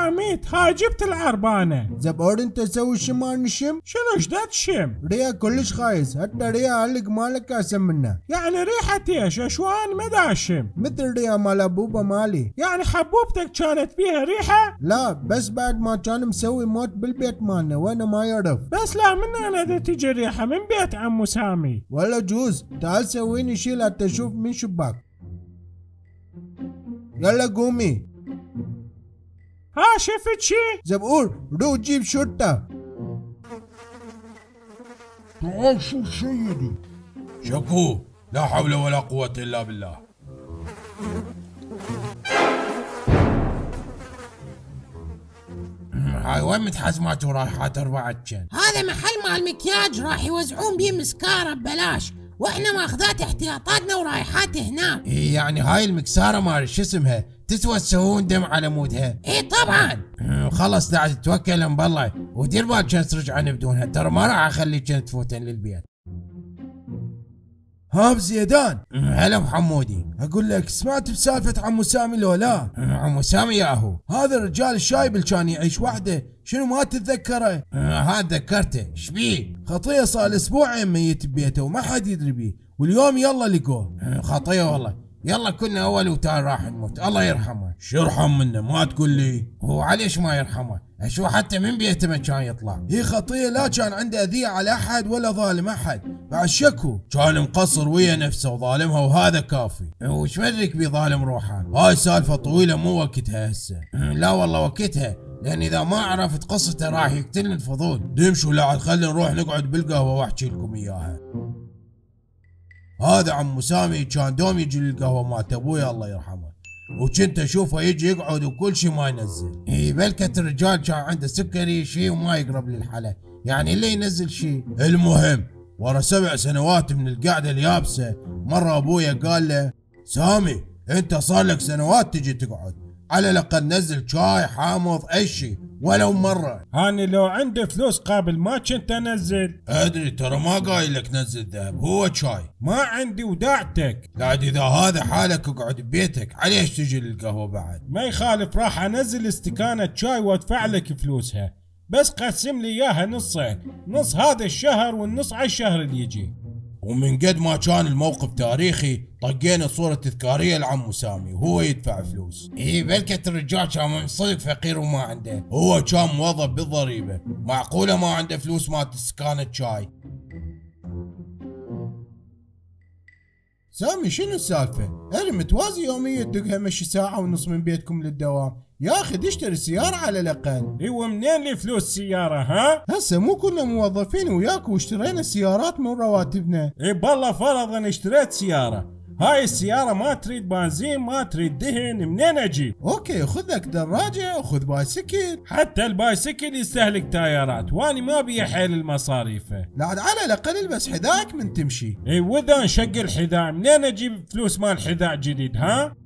ها عميد ها جبت العربانة. زبور أنت تسوي شمال نشم؟ شنو جداد تشم؟ ريا كلش خايس حتى ريا علق مالك اسم منه. يعني ريحة إيش؟ أشوان؟ ما داشم مثل ريا مال أبوبا مالي. يعني حبوبتك كانت فيها ريحة؟ لا بس بعد ما كان مسوي موت بالبيت مالنا وأنا ما يعرف. بس لا من أنا تجي ريحة؟ من بيت عمو سامي ولا جوز تعال سويني شيل حتى أشوف من شباك. يلا قومي. ها شفت شي؟ زبور روح جيب شرطة. تعال شوف سيدي؟ شكو. لا حول ولا قوة إلا بالله. هاي وين متحزمات ورايحات أربعة جن؟ هذا محل مال مكياج راح يوزعون بيه مسكارة ببلاش. وإحنا ماخذات احتياطاتنا ورايحات هناك إيه يعني هاي المكسارة ما شو اسمها؟ تسوى تسوون دم على مودها اي طبعا. خلص لا تتوكل بالله. ودير بالك كان ترجعن بدونها ترى ما راح أخليك تفوتن للبيت. ها بزيدان أمم، هلا بحمودي أقول لك سمعت بسالفة عمو سامي لو لا؟ عمو سامي ياهو هذا الرجال الشايب اللي كان يعيش وحده شنو ما تتذكره؟ أمم، هذا ذكرته شبيه خطية صار أسبوعين ميت ببيته وما حد يدري بيه. واليوم يلا لقوه. خطيه والله. يلا كنا أول وتال راح نموت. الله يرحمه. شو يرحم منه؟ ما تقول لي. هو عليش ما يرحمه؟ أشوف حتى من بيته ما كان يطلع. هي خطية لا كان عنده أذية على أحد ولا ظالم أحد. بعد شكو. كان مقصر ويا نفسه وظالمها وهذا كافي. وش مدرك بظالم روحه هاي سالفة طويلة مو وقتها هسه. لا والله وقتها لأن إذا ما عرفت قصته راح يقتلني الفضول. دمشوا لا خلينا نروح نقعد بالقهوة وأحكي لكم إياها. هذا عمو سامي كان دوم يجي للقهوة مالت أبويا الله يرحمه. وكنت أشوفه يجي يقعد وكل شي ما ينزل. إي بلكة الرجال كان عنده سكري شيء وما يقرب للحلا يعني اللي ينزل شيء المهم ورا سبع سنوات من القعدة اليابسة مرة أبويا قال له سامي أنت صار لك سنوات تجي تقعد. على الأقل نزل شاي حامض أي شي. ولو مرة. هاني لو عندي فلوس قابل ما كنت أنزل. أدري ترى ما قايل لك نزل ذهب هو شاي. ما عندي وداعتك. بعد إذا هذا حالك اقعد ببيتك. عليش تجي للقهوة بعد؟ ما يخالف راح أنزل استكانة شاي وأدفع لك فلوسها. بس قسم لي إياها نصين نص هذا الشهر والنص على الشهر اللي يجي. ومن قد ما كان الموقف تاريخي طقينا صورة تذكارية لعمو سامي وهو يدفع فلوس. اي بلكة الرجال كان صدق فقير وما عنده. هو كان موظف بالضريبة. معقولة ما عنده فلوس مالت سكانة شاي سامي شنو السالفة؟ أنا متوازي يوميا تدقها مشي ساعة ونص من بيتكم للدوام يا أخي اشتري سيارة على الأقل أيوه منين لي فلوس سيارة ها؟ هسه مو كنا موظفين وياك واشترينا سيارات من رواتبنا إي بالله فرضا اشتريت سيارة هاي السيارة ما تريد بنزين ما تريد دهن منين أجيب؟ okay خذ لك دراجة وخذ بايسكل. حتى البايسكل يستهلك تايرات واني ما بي حيل المصاريفه لا على الأقل البس حذاك من تمشي. إي وإذا انشق الحذاء منين أجيب فلوس مال حذاء جديد ها؟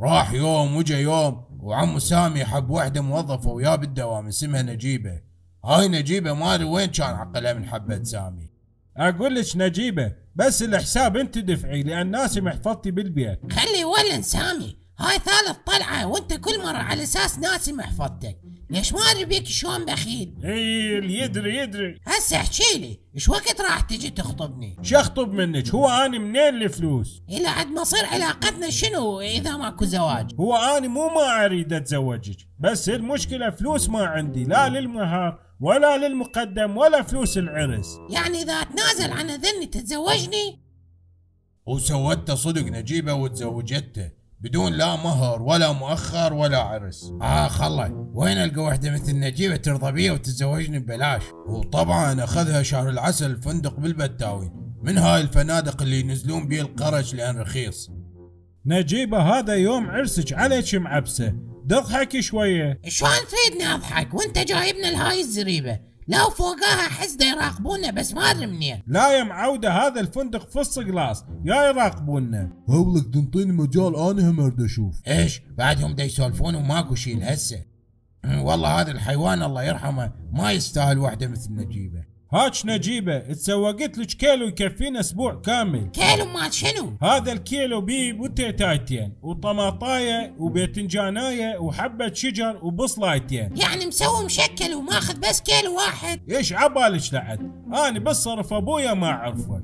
راح يوم وجا يوم وعمو سامي حب وحدة موظفة وياه بالدوام اسمها نجيبة. هاي نجيبة ما أدري وين كان عقلها من حبة سامي. أقول لك نجيبة بس الحساب انت دفعي لأن ناسي محفظتي بالبيت. خلي يولن سامي هاي ثالث طلعة وانت كل مرة على أساس ناسي محفظتك. ليش ما أدري بيك شلون بخيل؟ إي اللي يدري يدري. هسه احكي لي إيش وقت راح تجي تخطبني؟ شخطب منك؟ هو اني منين الفلوس؟ إلى عد مصير علاقتنا شنو إذا ماكو زواج؟ هو اني مو ما أريد أتزوجك بس المشكلة فلوس ما عندي لا للمهر ولا للمقدم ولا فلوس العرس. يعني إذا أتنازل عن اذني تتزوجني؟ وسوته صدق نجيبه وتزوجته بدون لا مهر ولا مؤخر ولا عرس. آه خله وين ألقى وحدة مثل نجيبة ترضى بي وتتزوجني ببلاش؟ وطبعا أخذها شهر العسل فندق بالبتاوي من هاي الفنادق اللي ينزلون بيه القرش لأن رخيص. نجيبة هذا يوم عرسك عليك معبسة تضحكي شوية. شلون تريدني أضحك؟ وأنت جايبنا لهاي الزريبة. لو فوقاها حسده يراقبونا بس ما أدري منين. لا يا معودة هذا الفندق first class يا يراقبونا. هولك تنطيني مجال أنا هم اريد أشوف. إيش؟ بعدهم دا يسولفون وماكو شيء هسه والله هذا الحيوان الله يرحمه ما يستاهل وحدة مثل نجيبه هاچ نجيبة تسوقت لك كيلو يكفينا أسبوع كامل. كيلو مال شنو؟ هذا الكيلو بيه بتيتايتين وطماطاية وباذنجانايه وحبة شجر وبصلايتين. يعني مسوي مشكل وماخذ بس كيلو واحد؟ إيش عبالك لعد؟ أنا بس صرف أبويا ما أعرفه.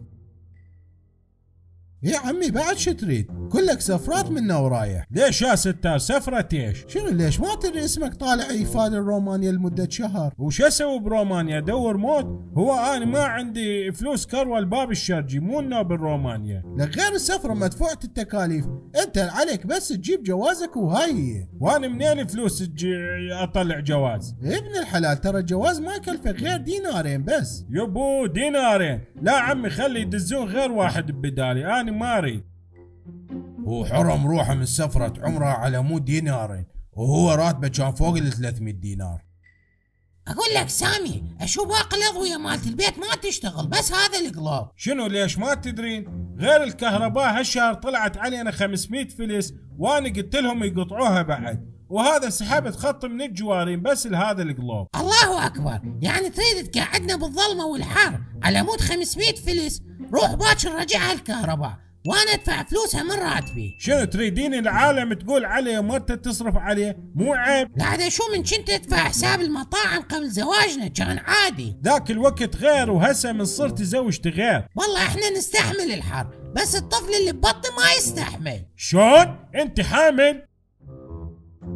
يا عمي بعد شو تريد؟ كلك سفرات منا ورايح. ليش يا ستار سفرة إيش؟ شنو ليش؟ ما تدري اسمك طالع ايفاد رومانيا لمدة شهر. وش أسوي برومانيا؟ ادور موت؟ هو أنا ما عندي فلوس كروه الباب الشرقي مو إنه بالرومانيا. لك غير السفرة مدفوعة التكاليف. أنت عليك بس تجيب جوازك وهاي. وأنا منين فلوس تجي أطلع جواز؟ ابن الحلال ترى الجواز ما يكلفك غير دينارين بس. يبو دينارين. لا عمي خلي يدزون غير واحد ببدالي. أنا ما اريد هو حرم روحه من سفرة عمره على مود دينارين وهو راتبه كان فوق ال 300 دينار. أقول لك سامي أشوف باقي الاضويه مالت البيت ما تشتغل بس هذا الكلوب شنو ليش ما تدرين؟ غير الكهرباء هالشهر طلعت علينا 500 فلس وأنا قلت لهم يقطعوها بعد. وهذا سحبت خط من الجوارين بس لهذا الكلوب. الله أكبر. يعني تريد تقعدنا بالظلمة والحر على مود 500 فلس؟ روح باكر رجعها الكهرباء وأنا ادفع فلوسها من راتبي. شنو تريدين؟ العالم تقول عليه ومرته تصرف عليه. مو عيب. لا عاد شو من كنت ادفع حساب المطاعم قبل زواجنا؟ كان عادي. ذاك الوقت غير وهسه من صرت زوجتي غير. والله إحنا نستحمل الحر بس الطفل اللي ببطني ما يستحمل. شلون؟ انت حامل.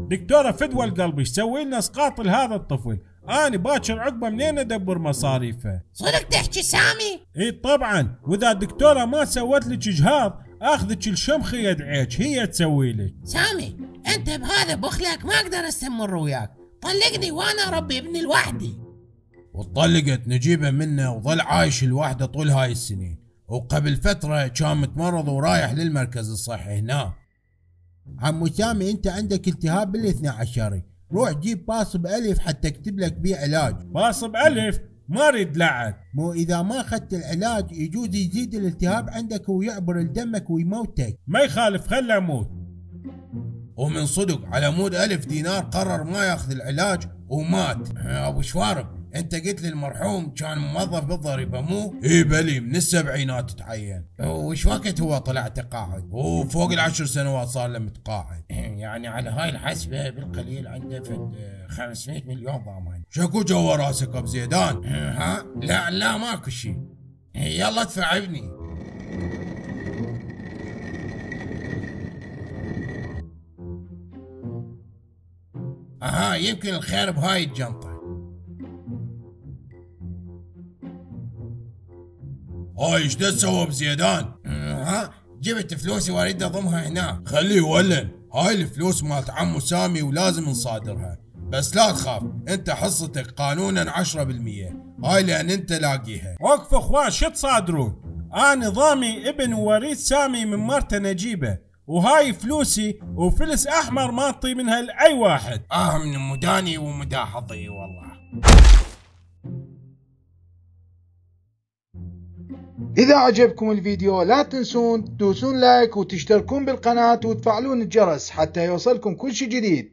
دكتورة فدوى القلب إيش تسوي؟ لنا أسقاط لهذا الطفل. أنا باكر عقبة منين أدبر مصاريفه؟ صدق تحكي سامي؟ إي طبعا. وإذا الدكتورة ما سوت لك إجهاض آخذك الشمخ يدعيك. هي تسوي لك. سامي أنت بهذا بخلك ما أقدر أستمر وياك. طلقني وأنا اربي ابني لوحدي وطلقت نجيبة منه وظل عايش لوحده طول هاي السنين. وقبل فترة كان متمرض ورايح للمركز الصحي هناك. عمو سامي انت عندك التهاب بالاثنى عشري روح جيب باص بألف حتى اكتب لك بيه علاج. باصب الف ما أريد لعب. مو إذا ما أخذت العلاج يجوز يزيد الالتهاب عندك ويعبر لدمك ويموتك. ما يخالف خله أموت ومن صدق على مود ألف دينار قرر ما ياخذ العلاج ومات. أبو شوارب. انت قلت لي المرحوم كان موظف بالضريبة مو؟ إي بلي من السبعينات تعين وش وقت هو طلع تقاعد؟ وفوق العشر سنوات صار له متقاعد. يعني على هاي الحسبة بالقليل عنده فد 500 مليون ضمان شكو جوا راسك أبو زيدان؟ ها؟ لا لا ماكو شيء. يلا ادفع ابني. أها يمكن الخير بهاي الجنطة. هاي إيش تسوى بزيدان؟ ها؟ جبت فلوسي واريد أضمها هنا. خليه يولن هاي الفلوس مالت عمو سامي ولازم نصادرها. بس لا تخاف أنت حصتك قانونا 10% هاي لأن أنت لاقيها. وقفوا أخوان شو تصادرون أنا نظامي ابن ووريث سامي من مرته نجيبة. وهاي فلوسي وفلس أحمر ما اعطي منها لأي واحد. آه من مداني ومداحضي والله. إذا عجبكم الفيديو لا تنسون تدوسون like وتشتركون بالقناة وتفعلون الجرس حتى يوصلكم كل شي جديد.